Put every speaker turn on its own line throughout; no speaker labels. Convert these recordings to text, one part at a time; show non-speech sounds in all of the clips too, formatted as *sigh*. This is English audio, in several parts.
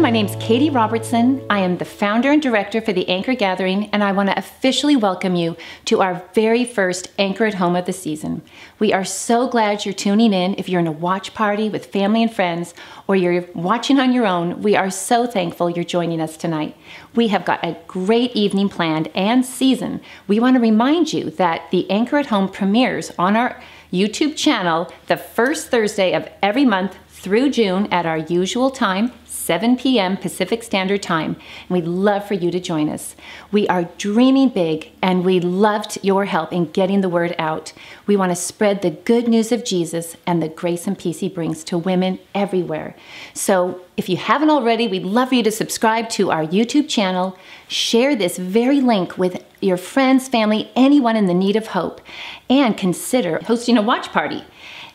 My name is Katie Robertson. I am the founder and director for the Anchor Gathering, and I want to officially welcome you to our very first Anchor at Home of the season. We are so glad you're tuning in. If you're in a watch party with family and friends, or you're watching on your own, we are so thankful you're joining us tonight. We have got a great evening planned and season. We want to remind you that the Anchor at Home premieres on our YouTube channel the first Thursday of every month through June at our usual time, 7 p.m. Pacific Standard Time. And we'd love for you to join us. We are dreaming big and we loved your help in getting the word out. We want to spread the good news of Jesus and the grace and peace he brings to women everywhere. So if you haven't already, we'd love for you to subscribe to our YouTube channel, share this very link with your friends, family, anyone in the need of hope, and consider hosting a watch party.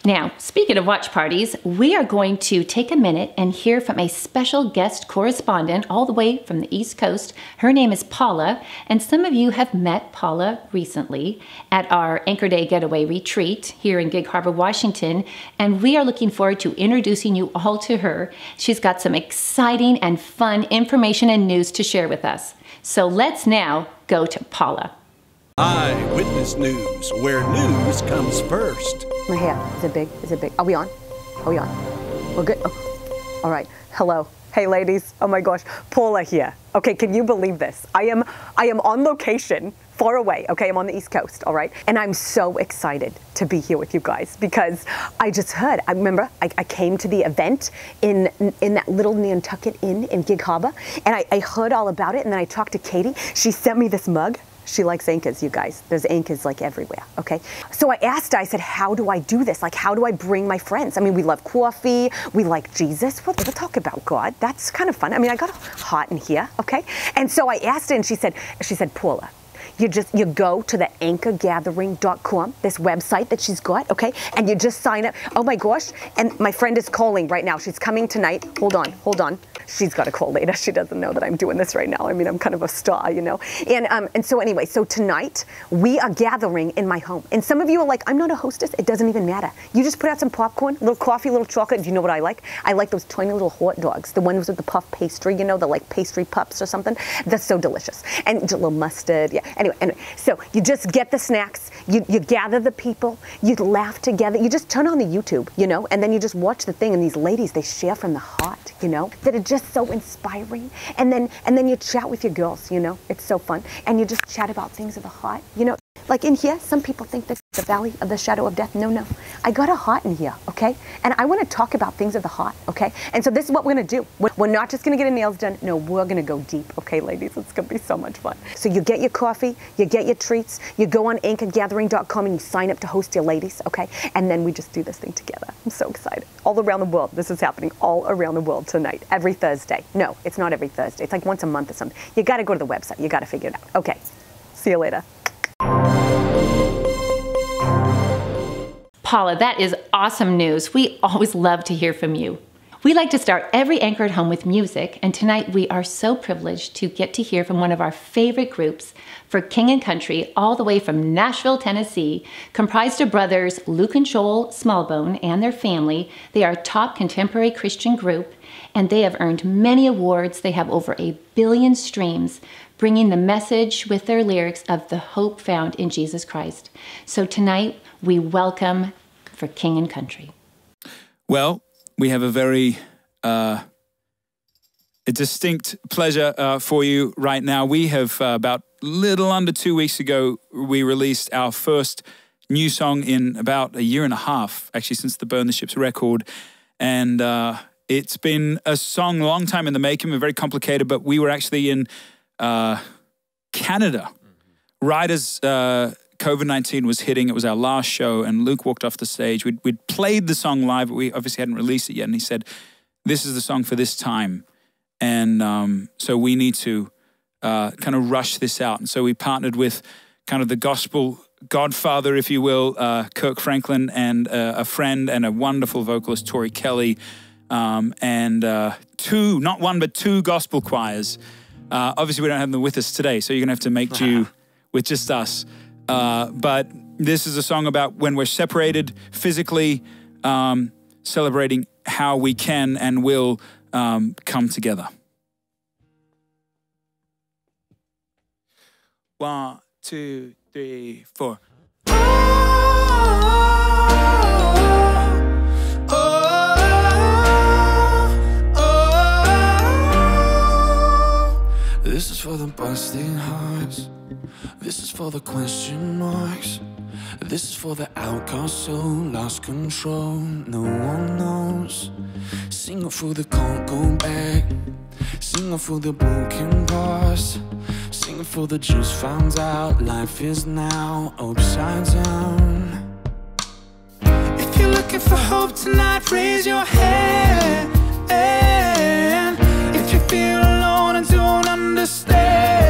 Now, speaking of watch parties, we are going to take a minute and hear from a special guest correspondent all the way from the East Coast. Her name is Paula, and some of you have met Paula recently at our Anchor Day Getaway Retreat here in Gig Harbor, Washington, and we are looking forward to introducing you all to her. She's got some exciting and fun information and news to share with us. So let's now go to Paula.
Eyewitness News, where news comes first.
My hair. Is it big? Is it big? Are we on? Are we on? We're good? Oh. All right. Hello. Hey ladies. Oh my gosh. Paula here. Okay, can you believe this? I am I am on location far away. Okay, I'm on the East Coast, all right? And I'm so excited to be here with you guys because I just heard, I remember I, I came to the event in in that little Nantucket Inn in Gig Harbor and I, I heard all about it and then I talked to Katie. She sent me this mug she likes Incas, you guys. There's Incas like everywhere, okay? So I asked her, I said, how do I do this? Like, how do I bring my friends? I mean, we love coffee, we like Jesus. We'll, we'll talk about God. That's kind of fun. I mean, I got hot in here, okay? And so I asked her, and she said, she said, Paula, you just you go to the anchorgathering.com this website that she's got okay and you just sign up oh my gosh and my friend is calling right now she's coming tonight hold on hold on she's got to call later. She doesn't know that I'm doing this right now. I mean, I'm kind of a star, you know. And um, and so anyway, so tonight we are gathering in my home. And some of you are like, I'm not a hostess. It doesn't even matter. You just put out some popcorn, a little coffee, a little chocolate. Do you know what I like? I like those tiny little hot dogs, the ones with the puff pastry. You know, the like pastry puffs or something. That's so delicious. And a little mustard. Yeah. Anyway, anyway, so you just get the snacks. You you gather the people. You laugh together. You just turn on the YouTube, you know, and then you just watch the thing. And these ladies, they share from the heart, you know, that are just just so inspiring. And then and then you chat with your girls, you know, it's so fun. And you just chat about things of the heart, you know. Like in here, some people think is the valley of the shadow of death. No, no. I got a heart in here, okay? And I want to talk about things of the heart, okay? And so this is what we're going to do. We're not just going to get our nails done. No, we're going to go deep, okay, ladies? It's going to be so much fun. So you get your coffee, you get your treats, you go on anchorgathering.com and you sign up to host your ladies, okay? And then we just do this thing together. I'm so excited. All around the world. This is happening all around the world tonight, every Thursday. No, it's not every Thursday. It's like once a month or something. You got to go to the website. You got to figure it out. Okay. See you later.
Paula, that is awesome news. We always love to hear from you. We like to start every Anchor at Home with music, and tonight we are so privileged to get to hear from one of our favorite groups for King and Country, all the way from Nashville, Tennessee, comprised of brothers Luke and Joel Smallbone and their family. They are a top contemporary Christian group, and they have earned many awards. They have over a billion streams, bringing the message with their lyrics of the hope found in Jesus Christ. So tonight, we welcome for King and Country.
Well, we have a very uh, a distinct pleasure uh, for you right now. We have uh, about little under two weeks ago we released our first new song in about a year and a half, actually since the Burn the Ships record, and uh, it's been a song a long time in the making. Very complicated, but we were actually in uh, Canada mm-hmm. right as uh, COVID 19 was hitting. It was our last show, and Luke walked off the stage. We'd, we'd played the song live, but we obviously hadn't released it yet. And he said, This is the song for this time. And um, so we need to uh, kind of rush this out. And so we partnered with kind of the gospel godfather, if you will, uh, Kirk Franklin, and uh, a friend and a wonderful vocalist, Tori Kelly, um, and uh, two, not one, but two gospel choirs. Uh, obviously, we don't have them with us today, so you're going to have to make do *laughs* with just us. Uh, but this is a song about when we're separated physically, um, celebrating how we can and will um, come together. One, two, three, four.
This is for the busting hearts. This is for the question marks. This is for the outcast soul, lost control. No one knows. Sing for the can't go back. Sing for the broken past. Sing for the just found out. Life is now upside down. If you're looking for hope tonight, raise your hand. If you feel alone and don't understand,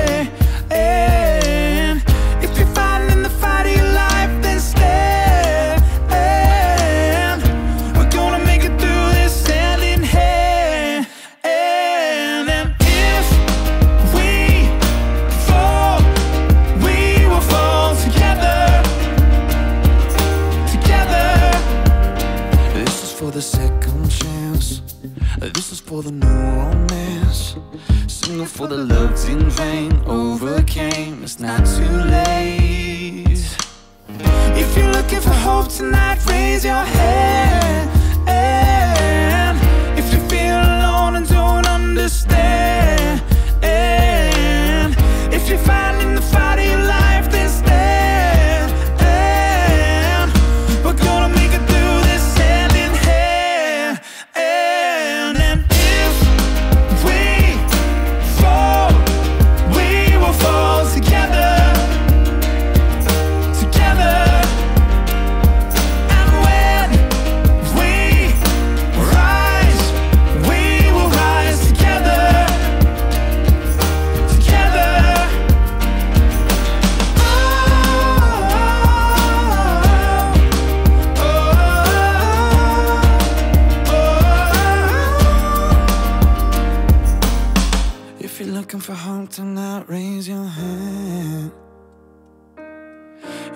for the loves in vain overcame. It's not too late. If you're looking for hope tonight, raise your hand.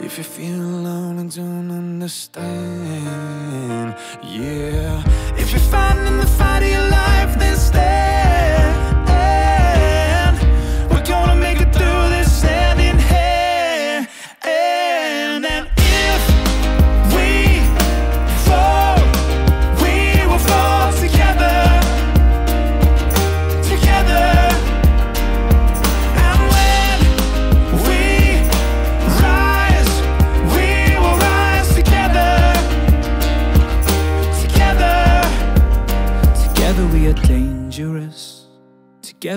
If you feel alone and don't understand, yeah. If you're fighting the fight of your life,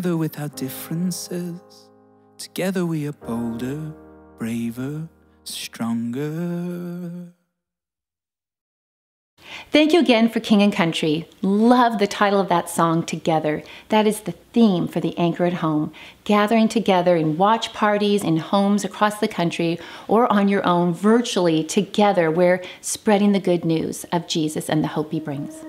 Together
with our differences. Together we are bolder, braver, stronger.
Thank you again for King and Country. Love the title of that song, Together. That is the theme for the Anchor at Home, gathering together in watch parties in homes across the country or on your own virtually together. We're spreading the good news of Jesus and the hope he brings.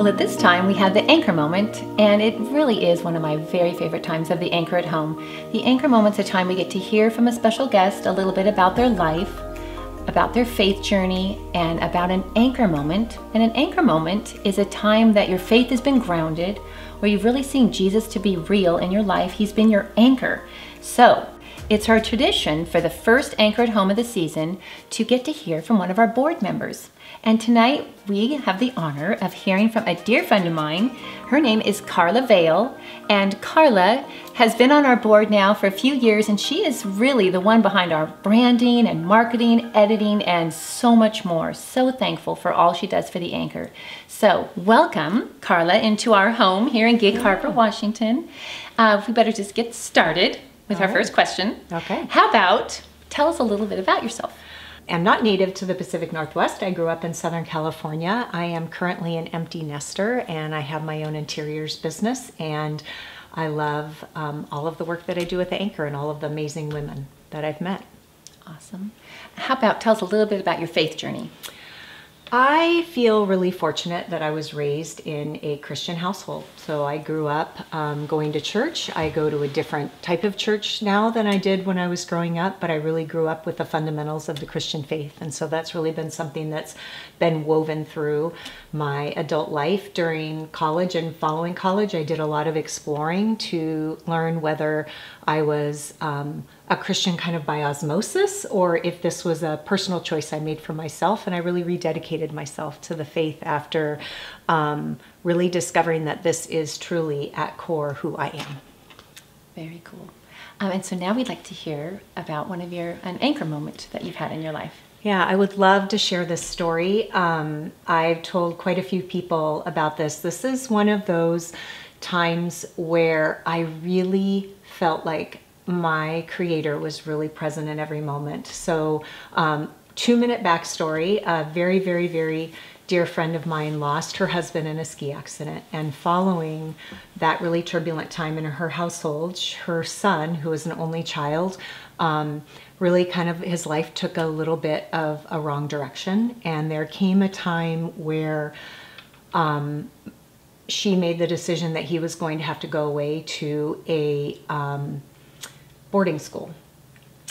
Well, at this time, we have the anchor moment, and it really is one of my very favorite times of the anchor at home. The anchor moment's a time we get to hear from a special guest a little bit about their life, about their faith journey, and about an anchor moment. And an anchor moment is a time that your faith has been grounded, where you've really seen Jesus to be real in your life. He's been your anchor. So, it's our tradition for the first Anchor at Home of the season to get to hear from one of our board members. And tonight we have the honor of hearing from a dear friend of mine. Her name is Carla Vail, and Carla has been on our board now for a few years, and she is really the one behind our branding and marketing, editing, and so much more. So thankful for all she does for the Anchor. So, welcome, Carla, into our home here in Gig Harbor, Washington. Uh, we better just get started with our first question.
Okay.
How about tell us a little bit about yourself?
Am not native to the Pacific Northwest. I grew up in Southern California. I am currently an empty nester and I have my own interiors business. And I love um, all of the work that I do at the Anchor and all of the amazing women that I've met.
Awesome. How about tell us a little bit about your faith journey?
I feel really fortunate that I was raised in a Christian household. So I grew up um, going to church. I go to a different type of church now than I did when I was growing up, but I really grew up with the fundamentals of the Christian faith. And so that's really been something that's been woven through my adult life. During college and following college, I did a lot of exploring to learn whether I was. Um, a Christian kind of by osmosis, or if this was a personal choice I made for myself. And I really rededicated myself to the faith after um, really discovering that this is truly at core who I am.
Very cool. Um, and so now we'd like to hear about one of your an anchor moment that you've had in your life.
Yeah, I would love to share this story. Um, I've told quite a few people about this. This is one of those times where I really felt like my creator was really present in every moment. So, um, two minute backstory a very, very, very dear friend of mine lost her husband in a ski accident. And following that really turbulent time in her household, her son, who was an only child, um, really kind of his life took a little bit of a wrong direction. And there came a time where um, she made the decision that he was going to have to go away to a um, boarding school.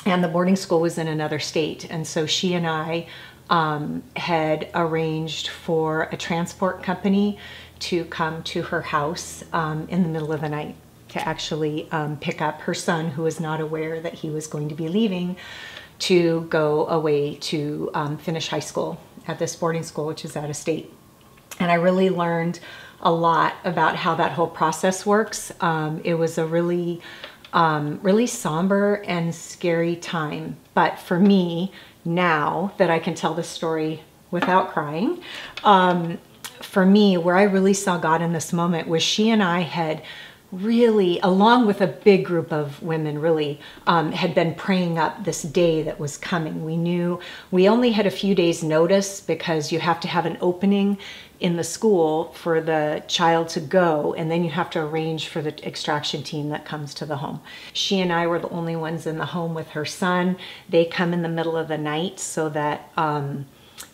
And the boarding school was in another state. And so she and I um, had arranged for a transport company to come to her house um, in the middle of the night to actually um, pick up her son, who was not aware that he was going to be leaving to go away to um, finish high school at this boarding school, which is out of state. And I really learned a lot about how that whole process works. Um, it was a really um, really somber and scary time. But for me, now that I can tell this story without crying, um, for me, where I really saw God in this moment was she and I had really, along with a big group of women, really um, had been praying up this day that was coming. We knew we only had a few days' notice because you have to have an opening in the school for the child to go, and then you have to arrange for the extraction team that comes to the home. She and I were the only ones in the home with her son. They come in the middle of the night so that. Um,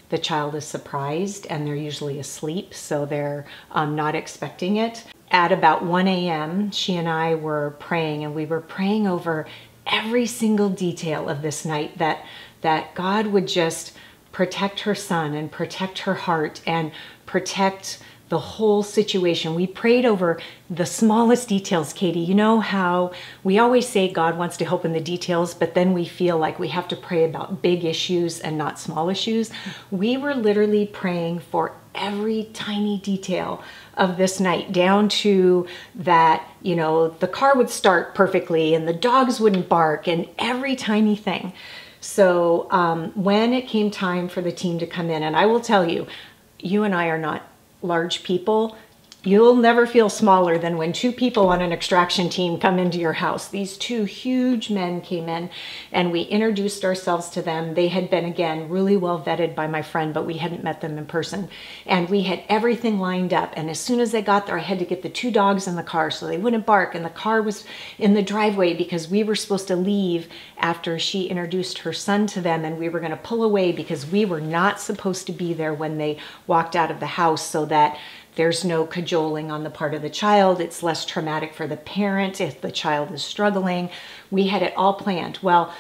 the child is surprised and they're usually asleep, so they're um, not expecting it. At about 1 a.m., she and I were praying, and we were praying over every single detail of this night that, that God would just protect her son and protect her heart and protect the whole situation. We prayed over the smallest details, Katie. You know how we always say God wants to help in the details, but then we feel like we have to pray about big issues and not small issues. We were literally praying for every tiny detail of this night, down to that, you know, the car would start perfectly and the dogs wouldn't bark and every tiny thing. So um, when it came time for the team to come in, and I will tell you, you and I are not large people, You'll never feel smaller than when two people on an extraction team come into your house. These two huge men came in and we introduced ourselves to them. They had been, again, really well vetted by my friend, but we hadn't met them in person. And we had everything lined up. And as soon as they got there, I had to get the two dogs in the car so they wouldn't bark. And the car was in the driveway because we were supposed to leave after she introduced her son to them. And we were going to pull away because we were not supposed to be there when they walked out of the house so that there's no cajoling on the part of the child. It's less traumatic for the parent if the child is struggling. We had it all planned. Well,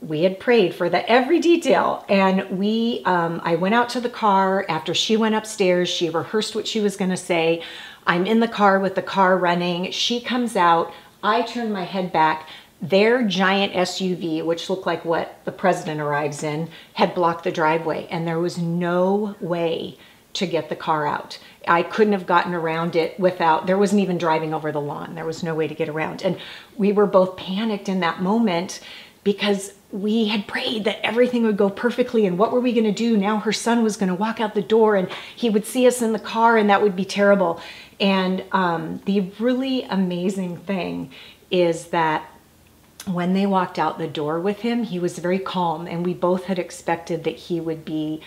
we had prayed for the every detail and we um, i went out to the car after she went upstairs she rehearsed what she was going to say i'm in the car with the car running she comes out i turn my head back their giant suv which looked like what the president arrives in had blocked the driveway and there was no way to get the car out. I couldn't have gotten around it without, there wasn't even driving over the lawn. There was no way to get around. And we were both panicked in that moment because we had prayed that everything would go perfectly and what were we going to do now her son was going to walk out the door and he would see us in the car and that would be terrible and um, the really amazing thing is that when they walked out the door with him he was very calm and we both had expected that he would be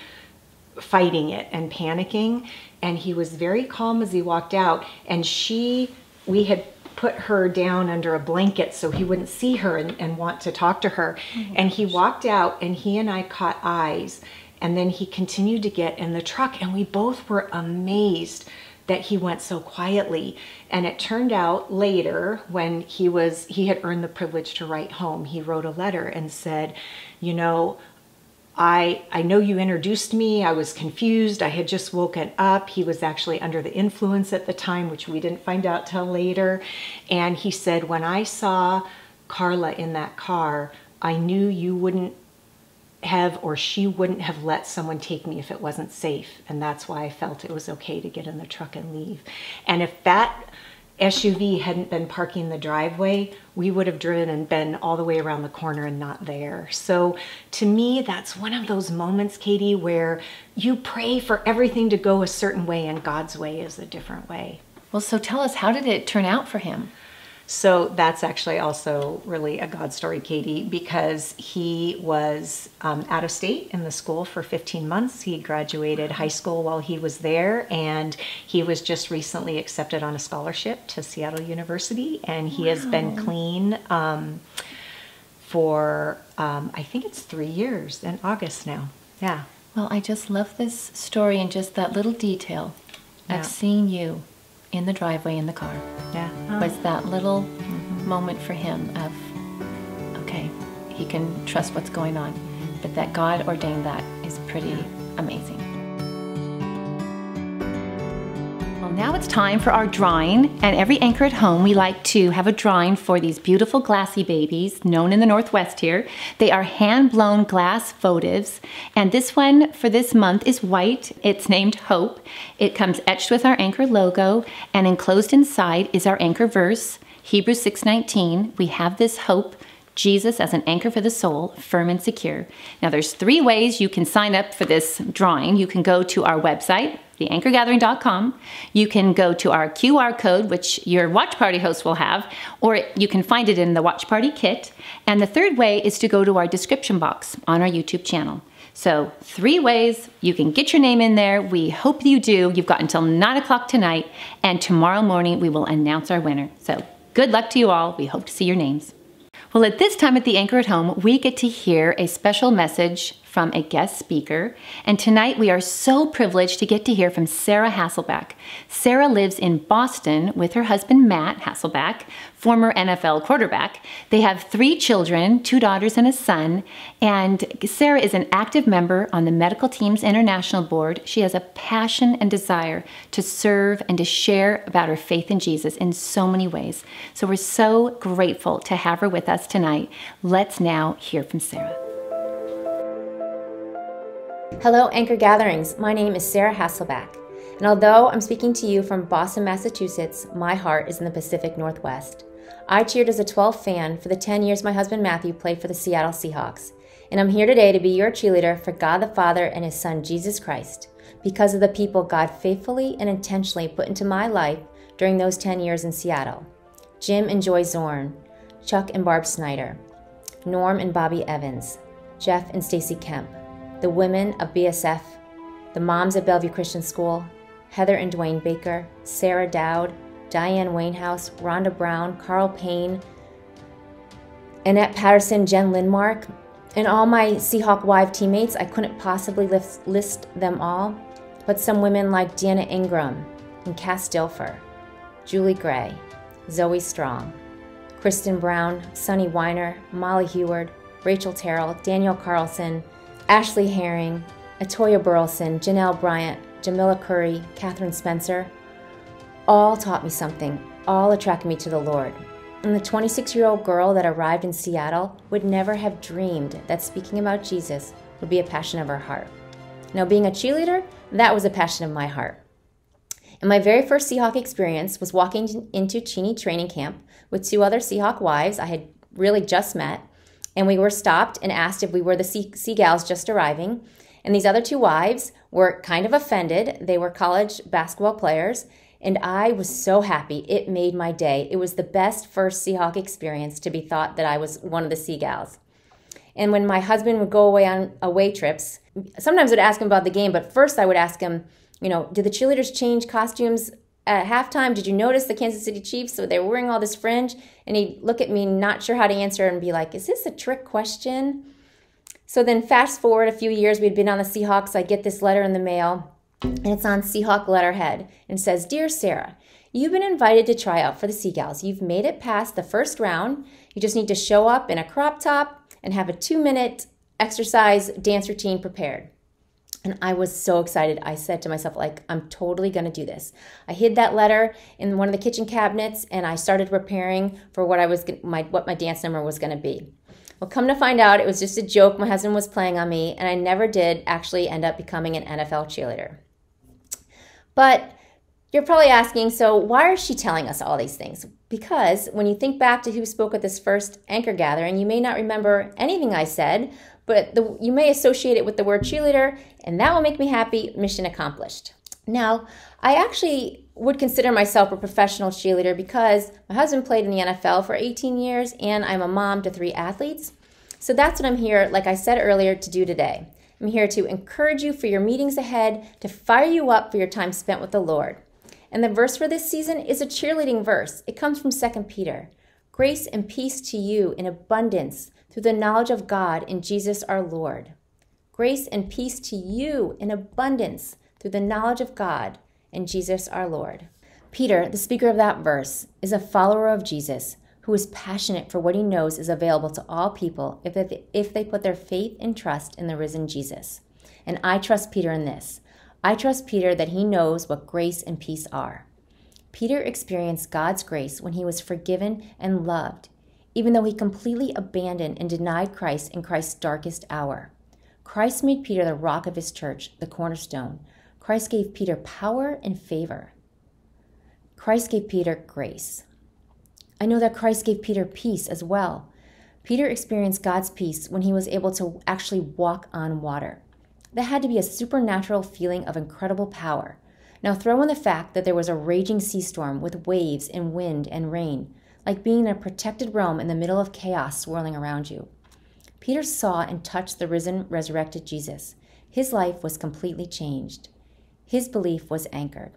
fighting it and panicking. And he was very calm as he walked out. And she, we had put her down under a blanket so he wouldn't see her and, and want to talk to her. Mm-hmm. And he walked out and he and I caught eyes. And then he continued to get in the truck, and we both were amazed that he went so quietly. And it turned out later when he was he had earned the privilege to write home, he wrote a letter and said, you know, I, I know you introduced me. I was confused. I had just woken up. He was actually under the influence at the time, which we didn't find out till later. And he said, When I saw Carla in that car, I knew you wouldn't have or she wouldn't have let someone take me if it wasn't safe. And that's why I felt it was okay to get in the truck and leave. And if that SUV hadn't been parking the driveway, we would have driven and been all the way around the corner and not there. So to me, that's one of those moments, Katie, where you pray for everything to go a certain way and God's way is a different way.
Well, so tell us, how did it turn out for him?
So that's actually also really a God story, Katie, because he was um, out of state in the school for 15 months. He graduated high school while he was there, and he was just recently accepted on a scholarship to Seattle University, and he wow. has been clean. Um, for um, I think it's three years in August now. Yeah.
Well, I just love this story and just that little detail yeah. of seeing you in the driveway in the car.
Yeah.
Oh. Was that little mm-hmm. moment for him of, okay, he can trust what's going on. But that God ordained that is pretty amazing. Now it's time for our drawing. And every anchor at home, we like to have a drawing for these beautiful glassybabies known in the Northwest here. They are hand blown glass votives. And this one for this month is white. It's named Hope. It comes etched with our anchor logo and enclosed inside is our anchor verse, Hebrews 6:19. We have this hope Jesus as an anchor for the soul, firm and secure. Now, there's three ways you can sign up for this drawing. You can go to our website, theanchorgathering.com. You can go to our QR code, which your watch party host will have, or you can find it in the watch party kit. And the third way is to go to our description box on our YouTube channel. So, three ways you can get your name in there. We hope you do. You've got until 9 o'clock tonight, and tomorrow morning we will announce our winner. So, good luck to you all. We hope to see your names. Well, at this time at the Anchor at Home, we get to hear a special message from a guest speaker. And tonight we are so privileged to get to hear from Sarah Hasselbeck. Sarah lives in Boston with her husband Matt Hasselbeck, former NFL quarterback. They have three children, two daughters and a son. And Sarah is an active member on the Medical Teams International Board. She has a passion and desire to serve and to share about her faith in Jesus in so many ways. So we're so grateful to have her with us tonight. Let's now hear from Sarah.
Hello, Anchor Gatherings. My name is Sarah Hasselbeck, and although I'm speaking to you from Boston, Massachusetts, my heart is in the Pacific Northwest. I cheered as a 12 fan for the 10 years my husband Matthew played for the Seattle Seahawks, and I'm here today to be your cheerleader for God the Father and His Son Jesus Christ because of the people God faithfully and intentionally put into my life during those 10 years in Seattle. Jim and Joy Zorn, Chuck and Barb Snyder, Norm and Bobby Evans, Jeff and Stacy Kemp, the women of BSF, the moms at Bellevue Christian School, Heather and Dwayne Baker, Sarah Dowd, Diane Wainhouse, Rhonda Brown, Carl Payne, Annette Patterson, Jen Lindmark, and all my Seahawk Wife teammates. I couldn't possibly list, list them all, but some women like Deanna Ingram and Cass Dilfer, Julie Gray, Zoe Strong, Kristen Brown, Sunny Weiner, Molly Heward, Rachel Terrell, Daniel Carlson, Ashley Herring, Atoya Burleson, Janelle Bryant, Jamila Curry, Catherine Spencer, all taught me something, all attracted me to the Lord. And the 26 year old girl that arrived in Seattle would never have dreamed that speaking about Jesus would be a passion of her heart. Now, being a cheerleader, that was a passion of my heart. And my very first Seahawk experience was walking into Cheney training camp with two other Seahawk wives I had really just met and we were stopped and asked if we were the sea, gals just arriving. And these other two wives were kind of offended. They were college basketball players, and I was so happy. It made my day. It was the best first Seahawk experience to be thought that I was one of the Sea Gals. And when my husband would go away on away trips, sometimes I'd ask him about the game, but first I would ask him, you know, did the cheerleaders change costumes at halftime, did you notice the Kansas City Chiefs? So they were wearing all this fringe. And he'd look at me, not sure how to answer, and be like, Is this a trick question? So then, fast forward a few years, we'd been on the Seahawks. I get this letter in the mail, and it's on Seahawk letterhead and says, Dear Sarah, you've been invited to try out for the Sea Gals. You've made it past the first round. You just need to show up in a crop top and have a two minute exercise dance routine prepared. And I was so excited. I said to myself, like, I'm totally to do this. I hid that letter in one of the kitchen cabinets and I started preparing for what I was my what my dance number was to be. Well, come to find out, it was just a joke my husband was playing on me, and I never did actually end up becoming an NFL cheerleader. But you're probably asking, so why is she telling us all these things? Because when you think back to who spoke at this first anchor gathering, you may not remember anything I said, but the, you may associate it with the word cheerleader, and that will make me happy. Mission accomplished. Now, I actually would consider myself a professional cheerleader because my husband played in the NFL for 18 years and I'm a mom to three athletes. So that's what I'm here, like I said earlier, to do today. I'm here to encourage you for your meetings ahead, to fire you up for your time spent with the Lord. And the verse for this season is a cheerleading verse. It comes from 2 Peter. Grace and peace to you in abundance through the knowledge of God in Jesus our Lord. Grace and peace to you in abundance through the knowledge of God in Jesus our Lord. Peter, the speaker of that verse, is a follower of Jesus who is passionate for what he knows is available to all people if they, if they put their faith and trust in the risen Jesus. And I trust Peter in this. I trust Peter that he knows what grace and peace are. Peter experienced God's grace when he was forgiven and loved even though he completely abandoned and denied Christ in Christ's darkest hour. Christ made Peter the rock of his church, the cornerstone. Christ gave Peter power and favor. Christ gave Peter grace. I know that Christ gave Peter peace as well. Peter experienced God's peace when he was able to actually walk on water. That had to be a supernatural feeling of incredible power. Now, throw in the fact that there was a raging sea storm with waves and wind and rain like being in a protected realm in the middle of chaos swirling around you. Peter saw and touched the risen, resurrected Jesus. His life was completely changed. His belief was anchored.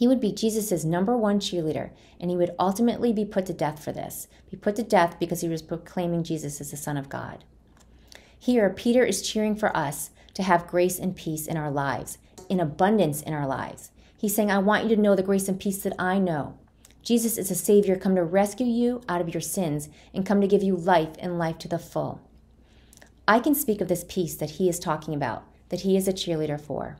He would be Jesus' number one cheerleader, and he would ultimately be put to death for this, be put to death because he was proclaiming Jesus as the Son of God. Here, Peter is cheering for us to have grace and peace in our lives, in abundance in our lives. He's saying, I want you to know the grace and peace that I know. Jesus is a Savior come to rescue you out of your sins and come to give you life and life to the full. I can speak of this peace that He is talking about, that He is a cheerleader for.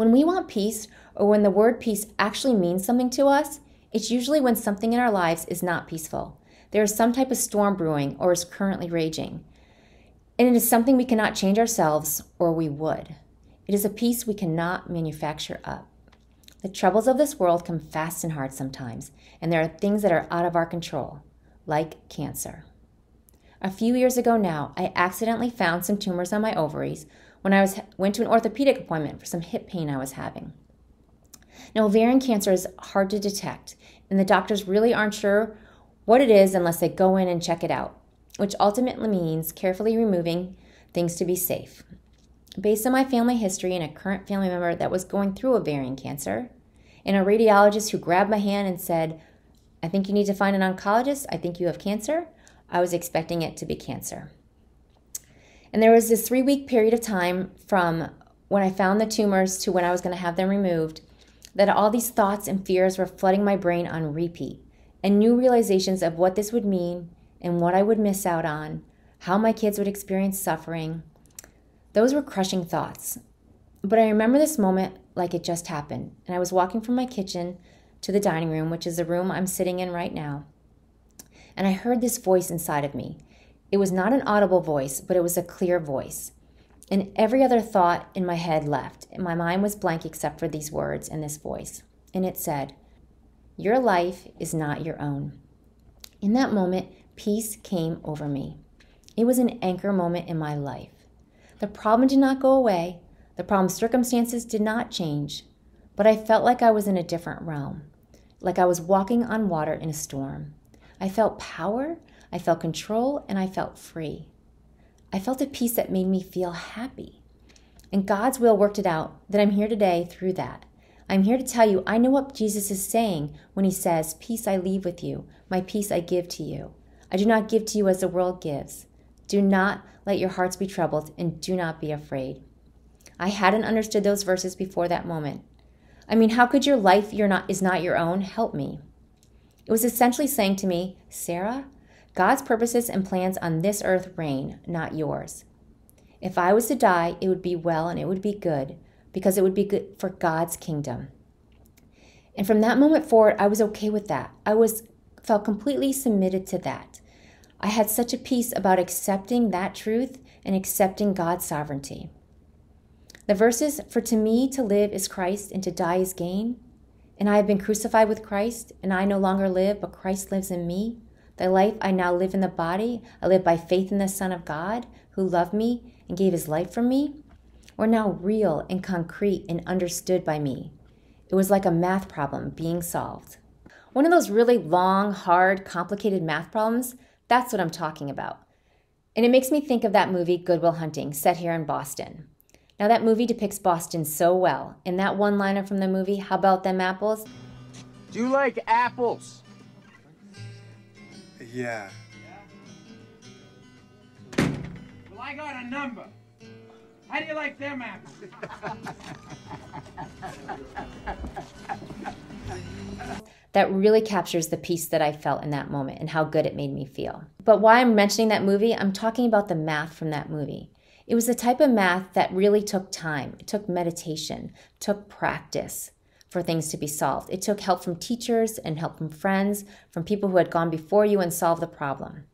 When we want peace, or when the word peace actually means something to us, it's usually when something in our lives is not peaceful. There is some type of storm brewing or is currently raging. And it is something we cannot change ourselves, or we would. It is a peace we cannot manufacture up. The troubles of this world come fast and hard sometimes, and there are things that are out of our control, like cancer. A few years ago now, I accidentally found some tumors on my ovaries when I was, went to an orthopedic appointment for some hip pain I was having. Now, ovarian cancer is hard to detect, and the doctors really aren't sure what it is unless they go in and check it out, which ultimately means carefully removing things to be safe. Based on my family history and a current family member that was going through ovarian cancer, and a radiologist who grabbed my hand and said, I think you need to find an oncologist. I think you have cancer. I was expecting it to be cancer. And there was this three week period of time from when I found the tumors to when I was going to have them removed that all these thoughts and fears were flooding my brain on repeat, and new realizations of what this would mean and what I would miss out on, how my kids would experience suffering, those were crushing thoughts. But I remember this moment like it just happened, and I was walking from my kitchen to the dining room, which is the room I'm sitting in right now. And I heard this voice inside of me. It was not an audible voice, but it was a clear voice. And every other thought in my head left, my mind was blank except for these words and this voice. And it said, Your life is not your own. In that moment, peace came over me. It was an anchor moment in my life. The problem did not go away, the problem circumstances did not change, but I felt like I was in a different realm, like I was walking on water in a storm. I felt power, I felt control, and I felt free. I felt a peace that made me feel happy. And God's will worked it out that I'm here today through that. I'm here to tell you I know what Jesus is saying when he says, Peace I leave with you, my peace I give to you. I do not give to you as the world gives. Do not let your hearts be troubled, and do not be afraid. I hadn't understood those verses before that moment. I mean, how could your life you're not, is not your own help me? It was essentially saying to me, Sarah, God's purposes and plans on this earth reign, not yours. If I was to die, it would be well and it would be good because it would be good for God's kingdom. And from that moment forward, I was okay with that. I was felt completely submitted to that. I had such a peace about accepting that truth and accepting God's sovereignty. The verses, for to me to live is Christ and to die is gain, and I have been crucified with Christ, and I no longer live, but Christ lives in me. The life I now live in the body, I live by faith in the Son of God, who loved me and gave his life for me, were now real and concrete and understood by me. It was like a math problem being solved. One of those really long, hard, complicated math problems, that's what I'm talking about. And it makes me think of that movie, Good Will Hunting, set here in Boston. Now, that movie depicts Boston so well. In that one liner from the movie, How About Them Apples?
Do you like apples?
Yeah.
Well, I got a number. How do you like them apples?
that really captures the peace that I felt in that moment and how good it made me feel. But why I'm mentioning that movie, I'm talking about the math from that movie. It was the type of math that really took time, it took meditation, took practice for things to be solved. It took help from teachers and help from friends, from people who had gone before you and solved the problem.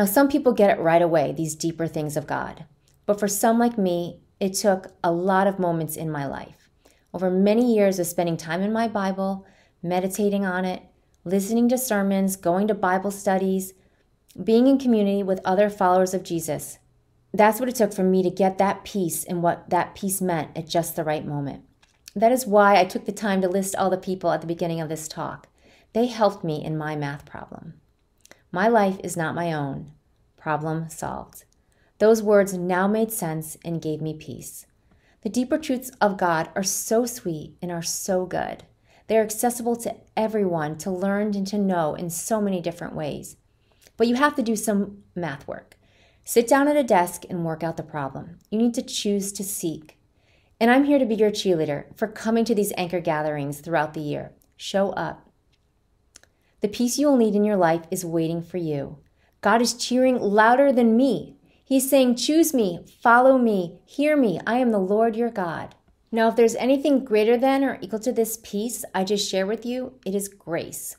Now, some people get it right away, these deeper things of God. But for some like me, it took a lot of moments in my life. Over many years of spending time in my Bible, meditating on it, listening to sermons, going to Bible studies, being in community with other followers of Jesus. That's what it took for me to get that peace and what that peace meant at just the right moment. That is why I took the time to list all the people at the beginning of this talk. They helped me in my math problem. My life is not my own. Problem solved. Those words now made sense and gave me peace. The deeper truths of God are so sweet and are so good. They are accessible to everyone to learn and to know in so many different ways. But you have to do some math work. Sit down at a desk and work out the problem. You need to choose to seek. And I'm here to be your cheerleader for coming to these anchor gatherings throughout the year. Show up. The peace you will need in your life is waiting for you. God is cheering louder than me. He's saying, Choose me, follow me, hear me. I am the Lord your God. Now, if there's anything greater than or equal to this peace I just share with you, it is grace.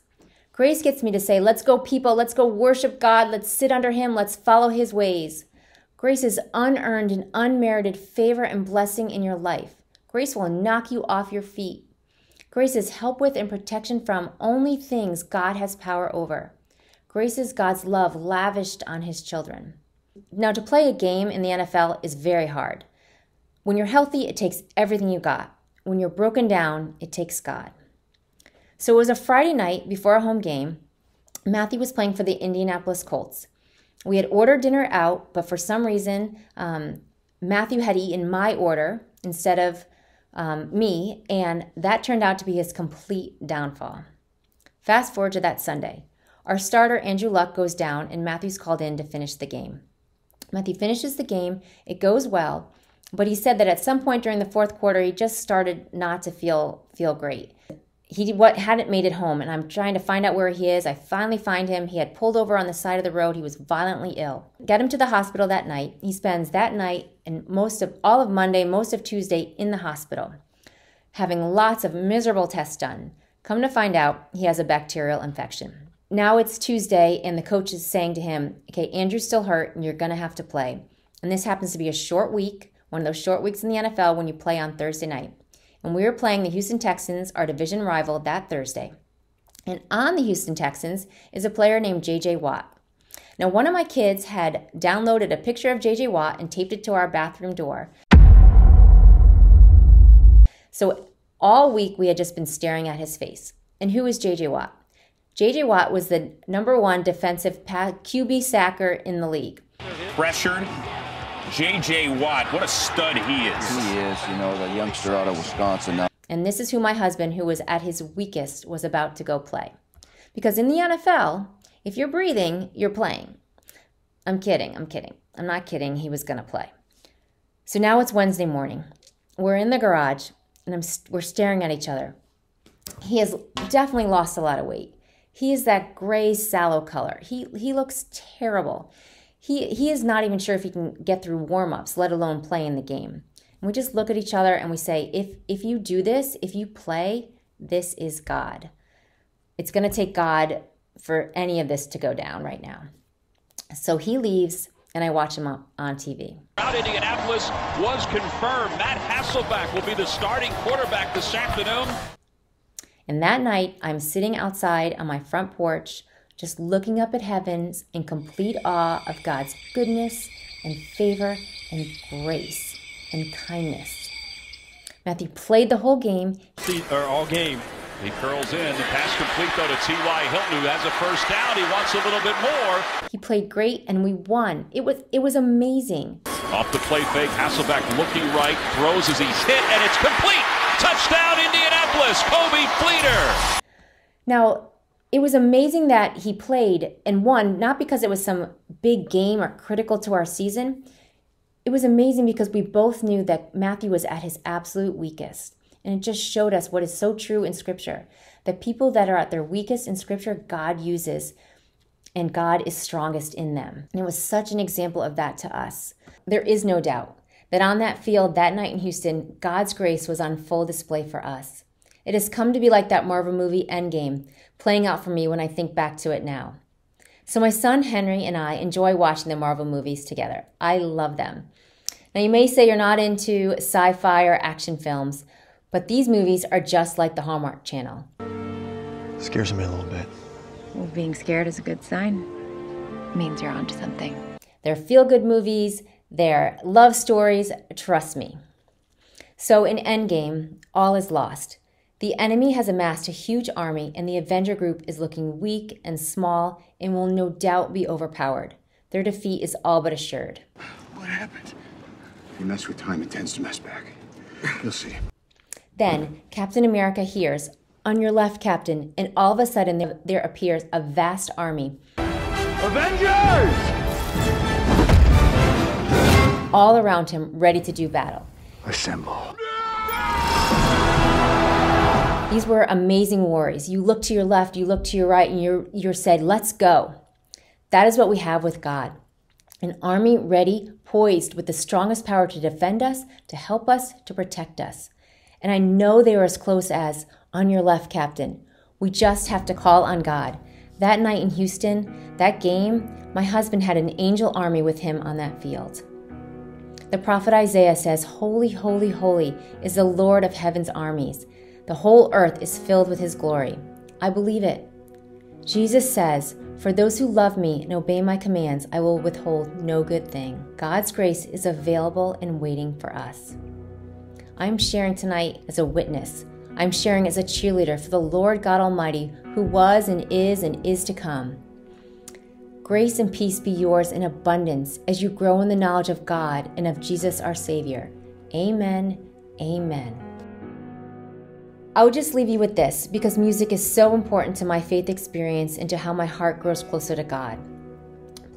Grace gets me to say, Let's go, people, let's go worship God, let's sit under Him, let's follow His ways. Grace is unearned and unmerited favor and blessing in your life. Grace will knock you off your feet. Grace is help with and protection from only things God has power over. Grace is God's love lavished on his children. Now, to play a game in the NFL is very hard. When you're healthy, it takes everything you got. When you're broken down, it takes God. So it was a Friday night before a home game. Matthew was playing for the Indianapolis Colts. We had ordered dinner out, but for some reason, um, Matthew had eaten my order instead of um, me, and that turned out to be his complete downfall. Fast forward to that Sunday. Our starter, Andrew Luck, goes down, and Matthew's called in to finish the game. Matthew finishes the game, it goes well, but he said that at some point during the fourth quarter, he just started not to feel feel great he what hadn't made it home and i'm trying to find out where he is. I finally find him. He had pulled over on the side of the road. He was violently ill. Get him to the hospital that night. He spends that night and most of all of monday most of tuesday in the hospital having lots of miserable tests done. Come to find out he has a bacterial infection. Now it's tuesday and the coach is saying to him okay andrew's still hurt and you're going to have to play. And this happens to be a short week one of those short weeks in the nfl when you play on thursday night and we are playing the Houston Texans, our division rival, that Thursday. And on the Houston Texans is a player named JJ Watt. Now, one of my kids had downloaded a picture of JJ Watt and taped it to our bathroom door. So all week we had just been staring at his face. And who is JJ Watt? JJ Watt was the number one defensive QB sacker in the league.
Pressured. JJ Watt, what a stud he is.
He is, you know, the youngster out of Wisconsin now.
And this is who my husband, who was at his weakest, was about to go play. Because in the NFL, if you're breathing, you're playing. I'm kidding, I'm kidding. I'm not kidding. He was going to play. So now it's Wednesday morning. We're in the garage and I'm, we're staring at each other. He has definitely lost a lot of weight. He is that gray, sallow color. He, he looks terrible. He, he is not even sure if he can get through warm ups, let alone play in the game. And we just look at each other and we say, if, if you do this, if you play, this is God. It's going to take God for any of this to go down right now. So he leaves and I watch him on, on TV.
Out Indianapolis was confirmed. Matt Hasselbeck will be the starting quarterback this afternoon.
And that night, I'm sitting outside on my front porch, just looking up at heavens in complete awe of God's goodness and favor and grace and kindness. Matthew played the whole game.
Or all game. He curls in. The pass complete, though, to T.Y. Hilton, who has a first down. He wants a little bit more.
He played great, and we won. It was it was amazing.
Off the play fake, Hasselbeck looking right, throws as he's hit, and it's complete. Touchdown, Indianapolis. Coby Fleener.
Now, it was amazing that he played and won, not because it was some big game or critical to our season. It was amazing because we both knew that Matthew was at his absolute weakest. And it just showed us what is so true in Scripture that people that are at their weakest in Scripture, God uses, and God is strongest in them. And it was such an example of that to us. There is no doubt that on that field that night in Houston, God's grace was on full display for us. It has come to be like that Marvel movie Endgame, playing out for me when I think back to it now. So, my son Henry and I enjoy watching the Marvel movies together. I love them. Now, you may say you're not into sci fi or action films, but these movies are just like the Hallmark Channel.
Scares me a little bit.
Well, being scared is a good sign. It means you're onto something.
They're feel good movies, they're love stories, trust me. So in Endgame, all is lost. The enemy has amassed a huge army, and the Avenger group is looking weak and small and will no doubt be overpowered. Their defeat is all but assured.
What happened? You mess with time, it tends to mess back. You'll see.
Then Captain America hears, On your left, Captain, and all of a sudden there, there appears a vast army.
Avengers!
All around him, ready to do battle.
Assemble.
These were amazing warriors. You look to your left, you look to your right, and you're, you're said, Let's go. That is what we have with God an army ready, poised with the strongest power to defend us, to help us, to protect us. And I know they were as close as, on your left, Captain. We just have to call on God. That night in Houston, that game, my husband had an angel army with him on that field. The prophet Isaiah says, Holy, holy, holy is the Lord of heaven's armies. The whole earth is filled with his glory. I believe it. Jesus says, For those who love me and obey my commands, I will withhold no good thing. God's grace is available and waiting for us. I'm sharing tonight as a witness. I'm sharing as a cheerleader for the Lord God Almighty, who was and is and is to come. Grace and peace be yours in abundance as you grow in the knowledge of God and of Jesus our Savior. Amen. Amen. I would just leave you with this because music is so important to my faith experience and to how my heart grows closer to God.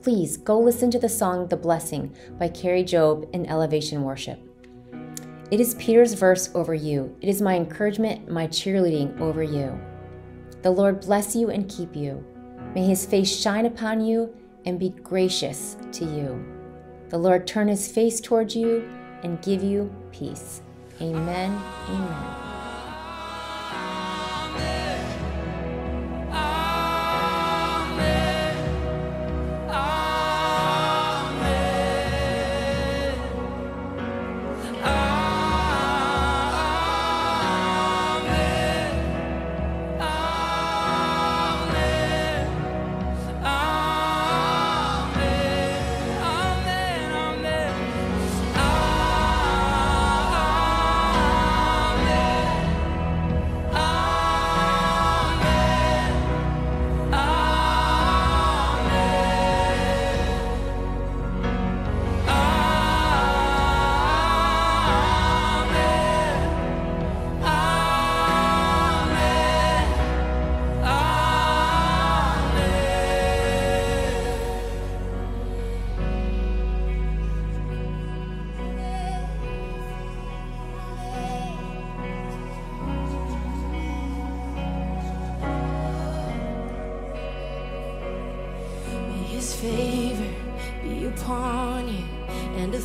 Please go listen to the song The Blessing by Kari Jobe in Elevation Worship. It is Peter's verse over you. It is my encouragement, my cheerleading over you. The Lord bless you and keep you. May his face shine upon you and be gracious to you. The Lord turn his face towards you and give you peace. Amen. Amen.
A